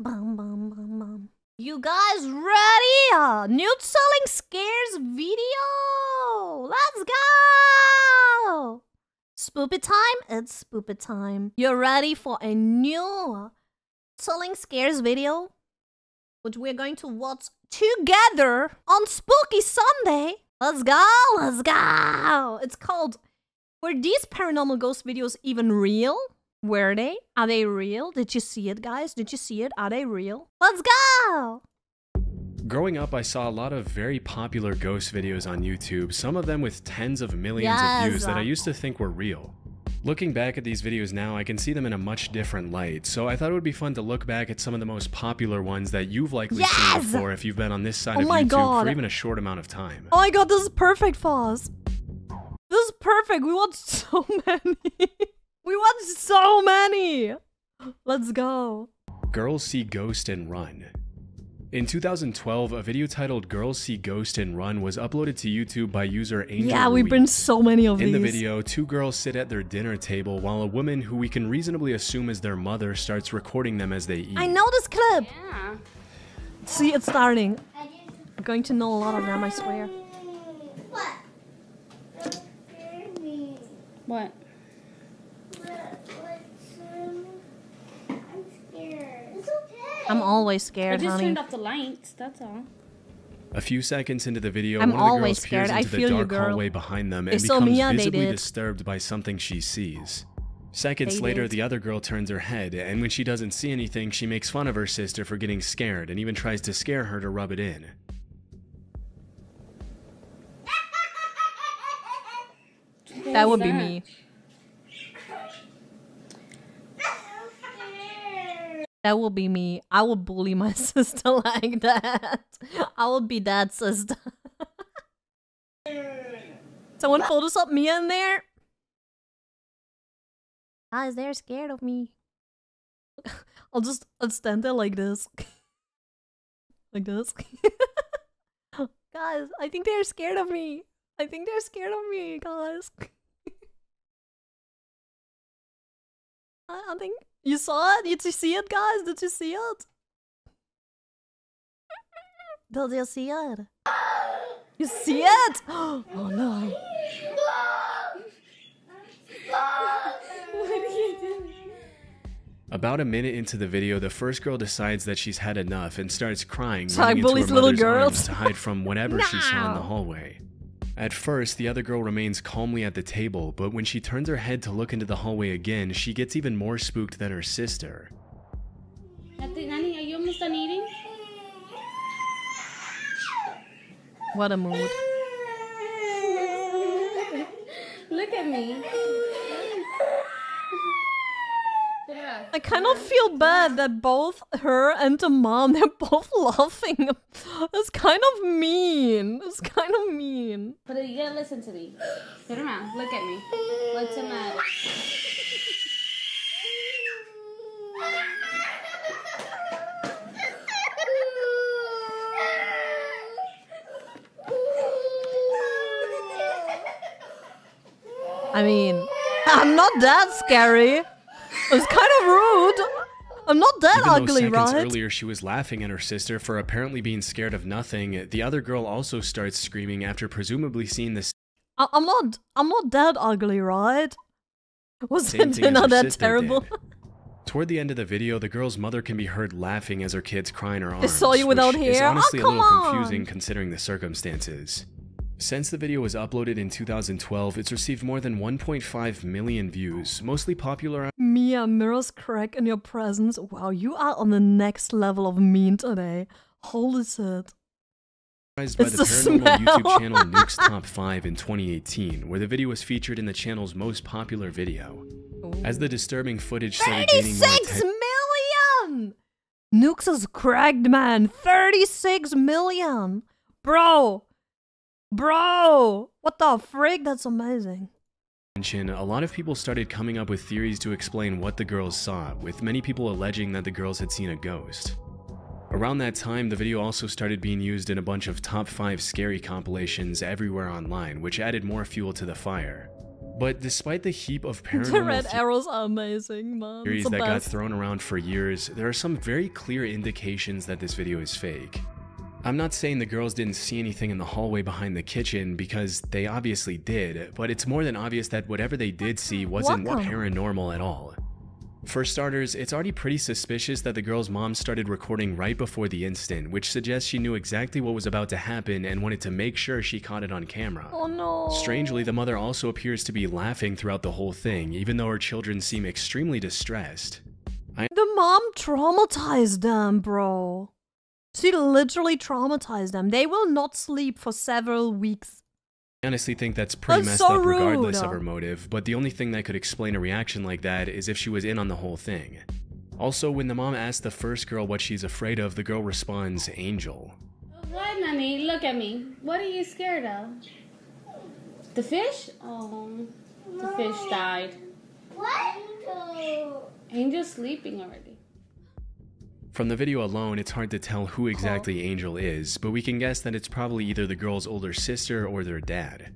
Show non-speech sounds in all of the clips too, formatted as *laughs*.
Bum, bum, bum, bum. You guys ready? Uh, nude Chilling Scares video. Let's go. Spoopy time. It's spoopy time. You're ready for a new Chilling Scares video, which we're going to watch together on Spooky Sunday. Let's go. Let's go. It's called. Were these paranormal ghost videos even real? Were they? Are they real? Did you see it, guys? Did you see it? Are they real? Let's go! Growing up, I saw a lot of very popular ghost videos on YouTube, some of them with tens of millions Yes. of views that I used to think were real. Looking back at these videos now, I can see them in a much different light, so I thought it would be fun to look back at some of the most popular ones that you've likely seen before if you've been on this side Oh of YouTube God. for even a short amount of time. Oh my god, this is perfect for us. This is perfect. We watched so *laughs* many. We watched so many. Let's go. Girls See Ghost and Run. In 2012, a video titled Girls See Ghost and Run was uploaded to YouTube by user Angel yeah, we've Ruiz. been so many of In these. In the video, two girls sit at their dinner table while a woman who we can reasonably assume is their mother starts recording them as they eat. I know this clip. Yeah. See, it's starting. I'm going to know a lot of them, I swear. What? Don't scare me. What? What- what's, um, I'm scared. It's okay. I'm always scared, I just honey. turned off the lights. That's all. A few seconds into the video, I'm one of the always girls peers scared. I into feel the you, dark girl. hallway behind them and saw becomes Mia, they visibly disturbed by something she sees. Seconds They later, did. the other girl turns her head, and when she doesn't see anything, she makes fun of her sister for getting scared and even tries to scare her to rub it in. That would be me. I'm scared. That will be me. I will bully my *laughs* sister like that. I will be that sister. *laughs* Someone Photoshop Mia in there. Guys, they're scared of me. *laughs* I'll just I'll stand there like this. like this. guys, I think they're scared of me. I think they're scared of me, guys. I, I think you saw it? Did you see it, guys? Did you see it? Did you see it? You see it? *gasps* Oh no. About a minute into the video, the first girl decides that she's had enough and starts crying, So I running into her little girls? arms to hide from whatever she saw in the *laughs* hallway. At first, the other girl remains calmly at the table, but when she turns her head to look into the hallway again, she gets even more spooked than her sister. Ate, Nani, are you almost done eating? What a mood. *laughs* Look at me. Yeah. I kind of feel bad that both her and the mom *laughs* they're both laughing. It's kind of mean. It's kind of mean. But you gotta listen to me. Turn around. Look at me. What's the matter? I mean, I'm not that scary. It's kind of rude. I'm not that Even though ugly, seconds right? earlier she was laughing at her sister for apparently being scared of nothing, the other girl also starts screaming after presumably seeing the I- I'm not. I'm not that ugly, right? Was same it thing *laughs* as not her that terrible? did. Toward the end of the video, the girl's mother can be heard laughing as her kids cry in her arms. I saw you without hair? Oh, honestly a come little on. confusing considering the circumstances. Since the video was uploaded in 2012, it's received more than 1.5 million views, mostly popular Mia, mirrors crack in your presence. Wow, you are on the next level of mean today. Holy shit. by It's the the paranormal YouTube smell. channel *laughs* Nukes Top 5 in 2018, where the video was featured in the channel's most popular video. As the disturbing footage started gaining more 36 attention, million! Nukes is cracked, man. 36 million! Bro! Bro! What the frig? That's amazing. a lot of people started coming up with theories to explain what the girls saw, with many people alleging that the girls had seen a ghost. Around that time, the video also started being used in a bunch of top 5 scary compilations everywhere online, which added more fuel to the fire. But despite the heap of *laughs* the paranormal red arrows are amazing, man. theories the that got thrown around for years, there are some very clear indications that this video is fake. I'm not saying the girls didn't see anything in the hallway behind the kitchen because they obviously did, but it's more than obvious that whatever they did see wasn't Welcome. paranormal at all. For starters, it's already pretty suspicious that the girl's mom started recording right before the instant, which suggests she knew exactly what was about to happen and wanted to make sure she caught it on camera. Oh no. Strangely, the mother also appears to be laughing throughout the whole thing, even though her children seem extremely distressed. The mom traumatized them, bro. She literally traumatized them. They will not sleep for several weeks. I honestly think that's pretty That's messed so up regardless of her motive, but the only thing that could explain a reaction like that is if she was in on the whole thing. Also, when the mom asks the first girl what she's afraid of, the girl responds, Angel. What, Nani? Look at me. What are you scared of? The fish? Oh, the fish died. What? Angel's sleeping already. From the video alone, it's hard to tell who exactly Angel is, but we can guess that it's probably either the girl's older sister or their dad.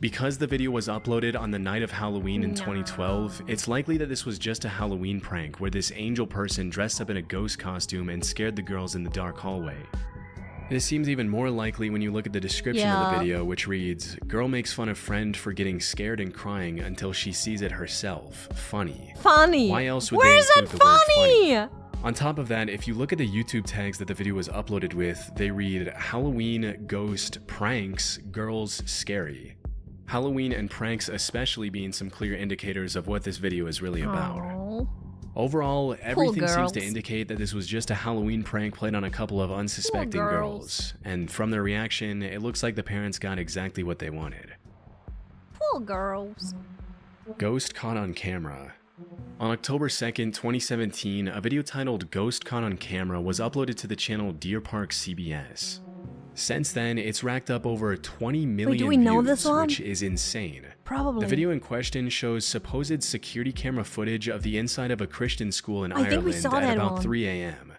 Because the video was uploaded on the night of Halloween in 2012, it's likely that this was just a Halloween prank where this angel person dressed up in a ghost costume and scared the girls in the dark hallway. This seems even more likely when you look at the description of the video, which reads Girl makes fun of friend for getting scared and crying until she sees it herself. Funny. Funny. Why else would Where they include the word funny? On top of that, if you look at the YouTube tags that the video was uploaded with, they read Halloween, Ghost, Pranks, Girls, Scary. Halloween and pranks especially being some clear indicators of what this video is really about. Aw. Overall, everything seems to indicate that this was just a Halloween prank played on a couple of unsuspecting girls. girls. And from their reaction, it looks like the parents got exactly what they wanted. Poor girls. Ghost caught on camera. On October 2nd, 2017, a video titled Ghost Caught on Camera was uploaded to the channel Deer Park CBS. Since then, it's racked up over 20 million we know views, this one? which is insane. Probably. The video in question shows supposed security camera footage of the inside of a Christian school in I think we Ireland saw at about one. 3 a.m.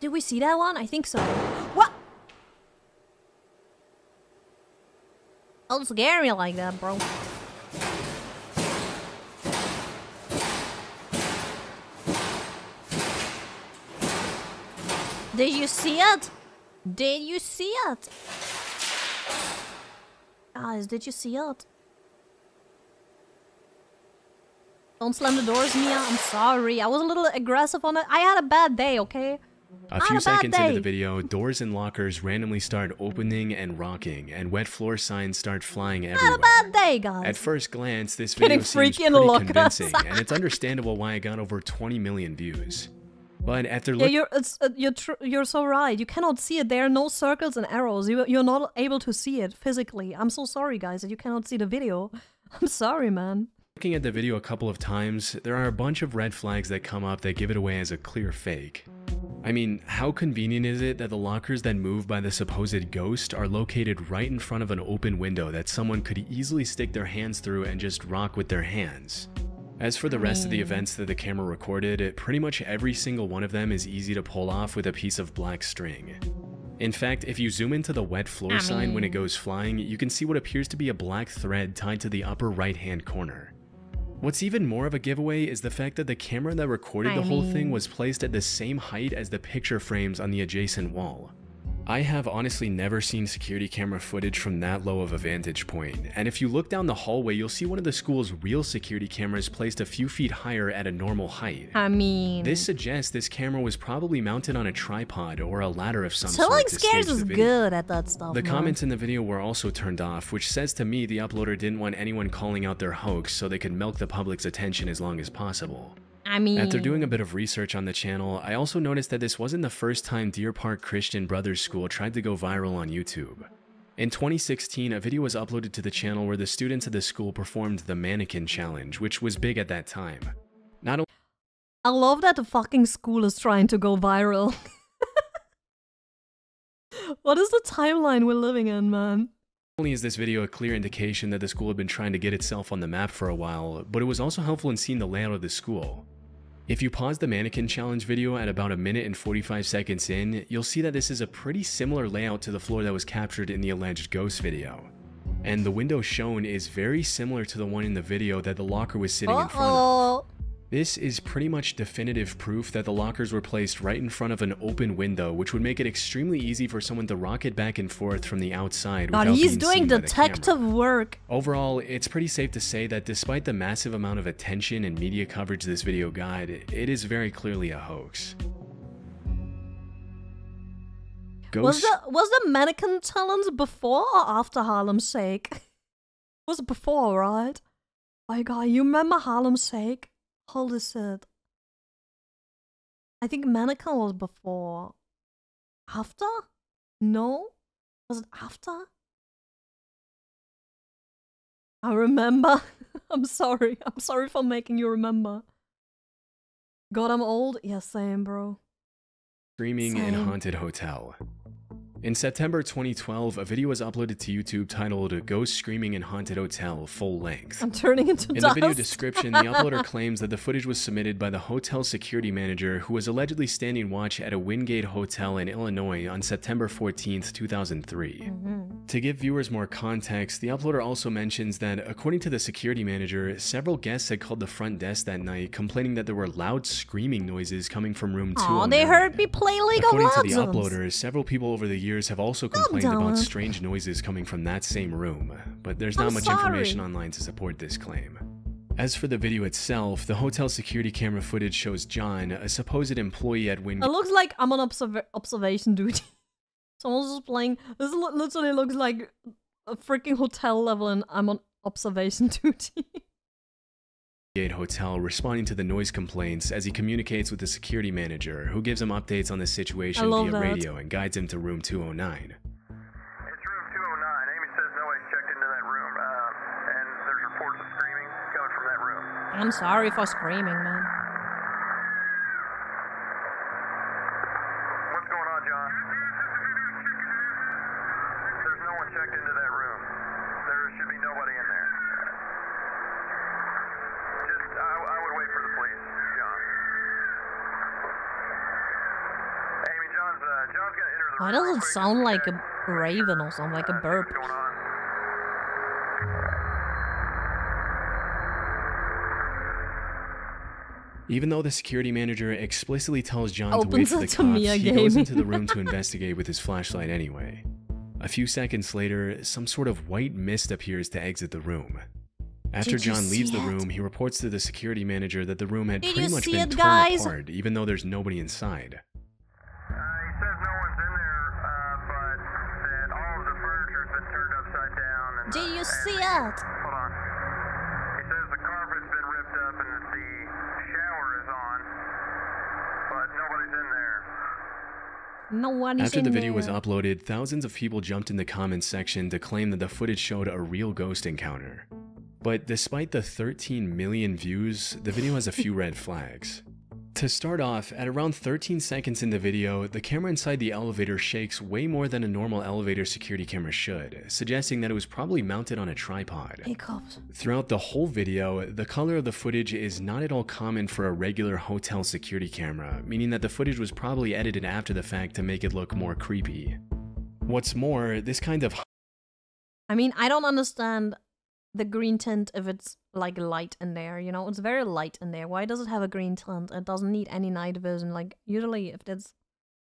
Did we see that one? I think so. What? Don't scare me like that, bro. Did you see it? Did you see it? Guys, did you see it? Don't slam the doors, Mia. I'm sorry. I was a little aggressive on it. I had a bad day, okay? A few seconds into the video, doors and lockers randomly start opening and rocking, and wet floor signs start flying everywhere. a bad day, guys. At first glance, this Getting video seems pretty convincing, and it's *laughs* understandable why it got over 20 million views. But after Yeah, looking you're it's uh, you're you're so right. You cannot see it. There are no circles and arrows. You you're not able to see it physically. I'm so sorry, guys, that you cannot see the video. *laughs* I'm sorry, man. looking at the video a couple of times, there are a bunch of red flags that come up that give it away as a clear fake. I mean, how convenient is it that the lockers that move by the supposed ghost are located right in front of an open window that someone could easily stick their hands through and just rock with their hands? As for the rest of the mm. events that the camera recorded, it- pretty much every single one of them is easy to pull off with a piece of black string. In fact, if you zoom into the wet floor sign when it goes flying, you can see what appears to be a black thread tied to the upper right hand corner. What's even more of a giveaway is the fact that the camera that recorded I the whole thing was placed at the same height as the picture frames on the adjacent wall. I have honestly never seen security camera footage from that low of a vantage point, and if you look down the hallway, you'll see one of the school's real security cameras placed a few feet higher at a normal height. I mean, This suggests this camera was probably mounted on a tripod or a ladder of some telling sort to scares is good at that stuff. The man. comments in the video were also turned off, which says to me the uploader didn't want anyone calling out their hoax so they could milk the public's attention as long as possible. I mean, After doing a bit of research on the channel, I also noticed that this wasn't the first time Deer Park Christian Brothers School tried to go viral on YouTube. In 2016, a video was uploaded to the channel where the students at the school performed the Mannequin Challenge, which was big at that time. Not only I love that the fucking school is trying to go viral. *laughs* what is the timeline we're living in, man? only is this video a clear indication that the school had been trying to get itself on the map for a while, but it was also helpful in seeing the layout of the school. If you pause the mannequin challenge video at about a minute and 45 seconds in, you'll see that this is a pretty similar layout to the floor that was captured in the alleged ghost video. And the window shown is very similar to the one in the video that the locker was sitting in front of. This is pretty much definitive proof that the lockers were placed right in front of an open window, which would make it extremely easy for someone to rocket back and forth from the outside God, without he's being doing seen by the detective work. Overall, it's pretty safe to say that despite the massive amount of attention and media coverage this video got, it is very clearly a hoax. Was the was the mannequin challenge before or after Harlem's Shake? Was *laughs* it was before, right? Oh my god, you remember Harlem's Shake? Holy shit. I think mannequin was before. After? No? Was it after? I remember. *laughs* I'm sorry. I'm sorry for making you remember. God, I'm old? Yeah, same, bro. Screaming in Haunted Hotel. In September 2012, a video was uploaded to YouTube titled Ghost Screaming in Haunted Hotel Full Length. I'm turning into In dust. the video description, the uploader *laughs* claims that the footage was submitted by the hotel security manager who was allegedly standing watch at a Wingate hotel in Illinois on September 14, 2003. Mhm. To give viewers more context, the uploader also mentions that, according to the security manager, several guests had called the front desk that night complaining that there were loud screaming noises coming from room 209. Aw, they heard me play League According of to the uploader, several people over the years have also complained about strange noises coming from that same room, but there's I'm not much information online to support this claim. As for the video itself, the hotel security camera footage shows John, a supposed employee at Wingate. It looks like I'm on observ- observation duty. *laughs* Someone's just playing. This literally looks like a freaking hotel level, and I'm on observation *laughs* duty. Gate Hotel responding to the noise complaints as he communicates with the security manager, who gives him updates on the situation via that. radio and guides him to room 209. It's room 209. Amy says nobody's checked into that room, uh, and there's reports of screaming coming from that room. I'm sorry for screaming, man. What's going on, John? There's no one checked into that room. There should be nobody in there. Just, I, I would wait for the police, John. Amy, John's, uh, John's gonna enter the Why room. does real it quick sound like a raven or something, like a burp? What's going on? Even though the security manager explicitly tells John to wait for the cops, he goes into the room to *laughs* investigate with his flashlight anyway. A few seconds later, some sort of white mist appears to exit the room. After Did John leaves the it? room, he reports to the security manager that the room had Did pretty much been it, torn guys? apart, even though there's nobody inside. Uh, he says no one's in there, uh, but that all of the furniture's been turned upside down. And, Did you see it? Hold on. He says the carpet's been ripped up and the shower is on, but nobody's in there. No one After the video was uploaded, thousands of people jumped in the comments section to claim that the footage showed a real ghost encounter. But despite the 13 million views, the video has a few red flags. To start off, at around 13 seconds in the video, the camera inside the elevator shakes way more than a normal elevator security camera should, suggesting that it was probably mounted on a tripod. Hiccups. Throughout the whole video, the color of the footage is not at all common for a regular hotel security camera, meaning that the footage was probably edited after the fact to make it look more creepy. What's more, this kind of I mean, I don't understand the green tint if it's like light in there, you know? It's very light in there. Why does it have a green tint? It doesn't need any night vision. Like, usually, if it's.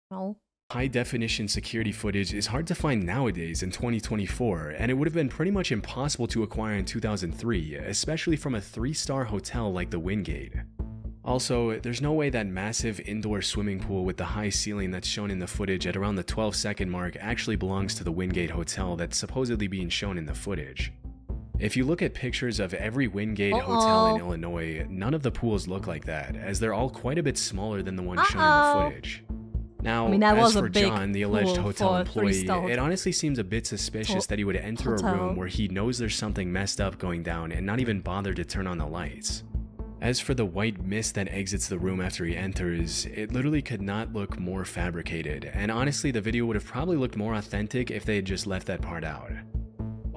No. high definition security footage is hard to find nowadays in 2024, and it would have been pretty much impossible to acquire in 2003, especially from a three star hotel like the Wingate. Also, there's no way that massive indoor swimming pool with the high ceiling that's shown in the footage at around the 12 second mark actually belongs to the Wingate Hotel that's supposedly being shown in the footage. If you look at pictures of every Wingate hotel in Illinois, none of the pools look like that, as they're all quite a bit smaller than the one shown in the footage. Now, I mean, that as was a for big John, the alleged hotel employee, it honestly seems a bit suspicious that he would enter a room where he knows there's something messed up going down and not even bother to turn on the lights. As for the white mist that exits the room after he enters, it literally could not look more fabricated, and honestly, the video would have probably looked more authentic if they had just left that part out.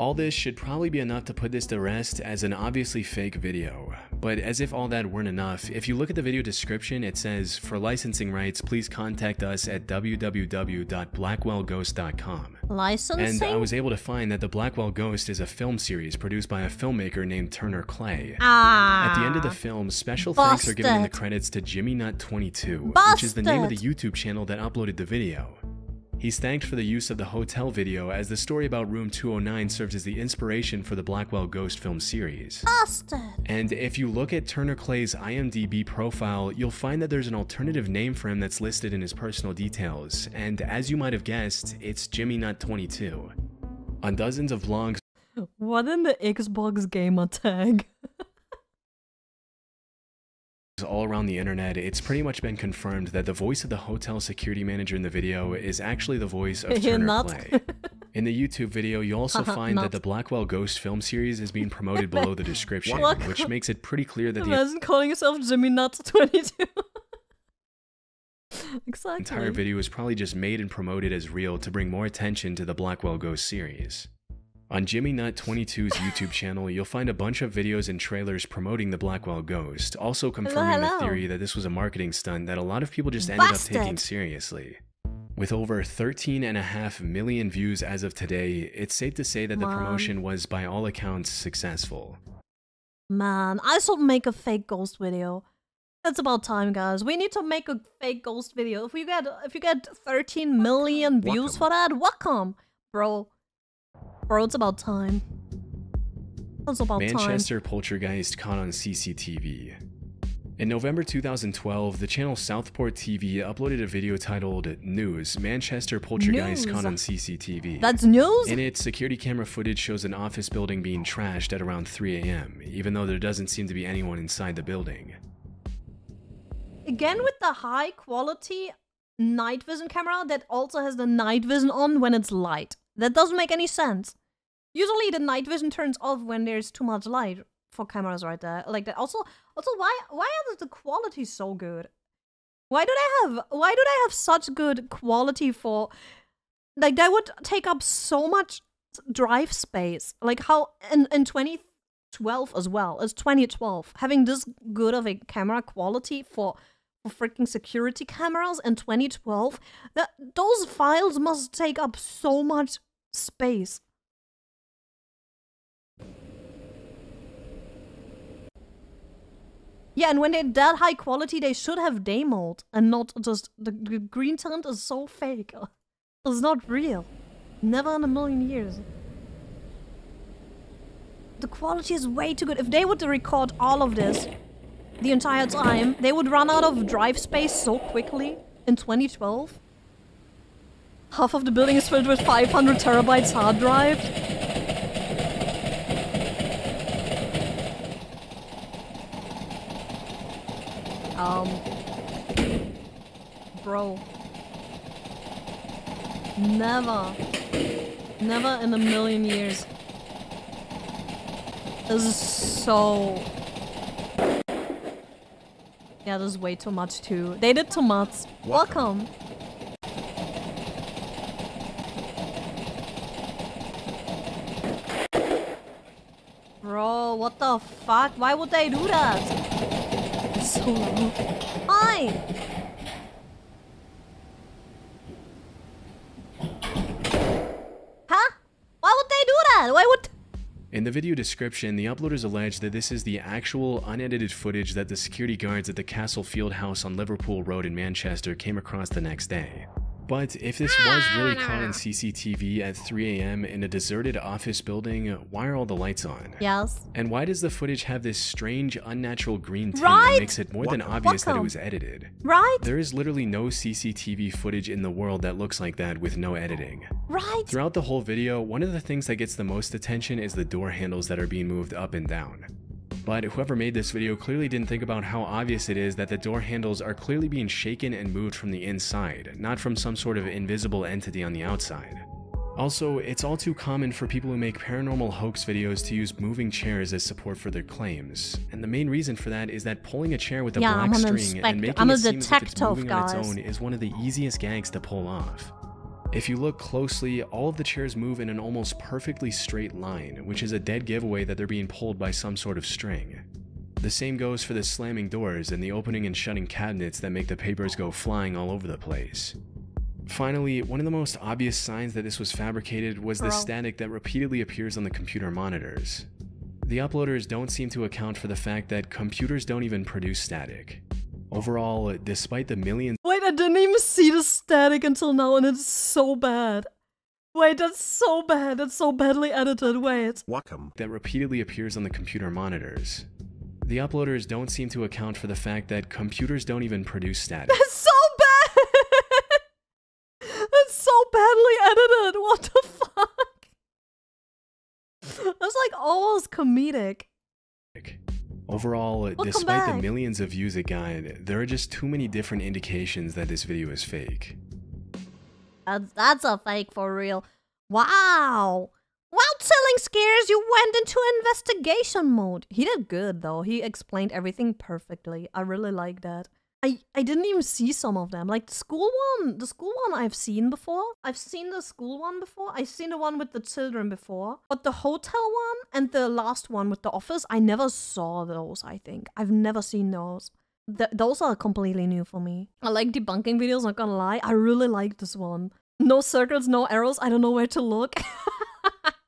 All this should probably be enough to put this to rest as an obviously fake video, But as if all that weren't enough, if you look at the video description, it says, For licensing rights, please contact us at www.blackwellghost.com. Licensing? And I was able to find that The Blackwell Ghost is a film series produced by a filmmaker named Turner Clay. ah. At the end of the film, special thanks are given in the credits to Jimmy Nut 22, which is the name of the YouTube channel that uploaded the video. He's thanked for the use of the hotel video as the story about Room 209 serves as the inspiration for the Blackwell Ghost film series. Busted. And if you look at Turner Clay's IMDb profile, you'll find that there's an alternative name for him that's listed in his personal details, and as you might have guessed, it's Jimmy Nut 22. On dozens of vlogs What in the Xbox gamer tag? *laughs* all around the internet, it's pretty much been confirmed that the voice of the hotel security manager in the video is actually the voice of *laughs* Turner not. Clay. *laughs* In the YouTube video, you also Haha, find that the Blackwell Ghost film series is being promoted below the *laughs* description, which makes it pretty clear that the Imagine calling yourself Jimmy Nuts 22. exactly. entire video is probably just made and promoted as real to bring more attention to the Blackwell Ghost series. On Jimmy Nut 22's YouTube channel, you'll find a bunch of videos and trailers promoting the Blackwell Ghost, also confirming hello. the theory that this was a marketing stunt that a lot of people just ended up taking seriously. With over 13.5 million views as of today, it's safe to say that the promotion was by all accounts successful. Man, I should make a fake ghost video. It's about time, guys. We need to make a fake ghost video. If we get if you get 13 million views Welcome. for that, welcome, bro. Bro, it's about time. It's about time. Manchester poltergeist caught on CCTV. In November 2012, the channel Southport TV uploaded a video titled News Manchester Poltergeist News. Caught on CCTV. That's news. In it, security camera footage shows an office building being trashed at around 3 a.m., even though there doesn't seem to be anyone inside the building. Again with the high quality night vision camera that also has the night vision on when it's light. That doesn't make any sense. Usually the night vision turns off when there's too much light for cameras right there. Like that. Also, also why why are the quality so good? Why do they have why do they have such good quality for like they would take up so much drive space. Like how in in 2012 as well as 2012 having this good of a camera quality for freaking security cameras in 2012 that those files must take up so much space. Yeah, and when they're that high quality, they should have day demoed and not just the, the green tint is so fake. *laughs* It's not real. Never in a million years. The quality is way too good. If they were to record all of this the entire time, they would run out of drive space so quickly in 2012. Half of the building is filled with 500 terabytes hard drive. Um, bro. Never, never in a million years. This is so. Yeah, this is way too much too. They did too much. Welcome. Bro, what the fuck? Why would they do that? It's *laughs* so loud. Fine. Huh? Why would they do that? Why would? In the video description, the uploaders allege that this is the actual unedited footage that the security guards at the Castlefield House on Liverpool Road in Manchester came across the next day. But if this was really caught on CCTV at 3 a.m. in a deserted office building, why are all the lights on? Yes. And why does the footage have this strange, unnatural green tint Right? that makes it more than obvious that it was edited? Right? There is literally no CCTV footage in the world that looks like that with no editing. Right? Throughout the whole video, one of the things that gets the most attention is the door handles that are being moved up and down. But whoever made this video clearly didn't think about how obvious it is that the door handles are clearly being shaken and moved from the inside, not from some sort of invisible entity on the outside. Also, it's all too common for people who make paranormal hoax videos to use moving chairs as support for their claims. And the main reason for that is that pulling a chair with a Yeah, black string and making I'm it seem as if it's moving on its own is one of the easiest gags to pull off. If you look closely, all of the chairs move in an almost perfectly straight line, which is a dead giveaway that they're being pulled by some sort of string. The same goes for the slamming doors and the opening and shutting cabinets that make the papers go flying all over the place. Finally, one of the most obvious signs that this was fabricated was the static that repeatedly appears on the computer monitors. The uploaders don't seem to account for the fact that computers don't even produce static. Overall, uh, despite the millions Wait, I didn't even see the static until now, and it's so bad. Wait, that's so bad. That's so badly edited. Wait. Wacom. that repeatedly appears on the computer monitors, the uploaders don't seem to account for the fact that computers don't even produce static. *laughs* That's so bad. that's so badly edited. What the fuck? That's like almost comedic. Overall, Welcome despite the millions of views it got, there are just too many different indications that this video is fake. That's, that's a fake for real. Wow. While Chilling Scares, you went into investigation mode. He did good though. He explained everything perfectly. I really like that. I, I didn't even see some of them. Like the school one, the school one I've seen before. I've seen the school one before. I've seen the one with the children before. But the hotel one and the last one with the office, I never saw those, I think. I've never seen those. Th- those are completely new for me. I like debunking videos, not gonna lie. I really like this one. No circles, no arrows. I don't know where to look. *laughs*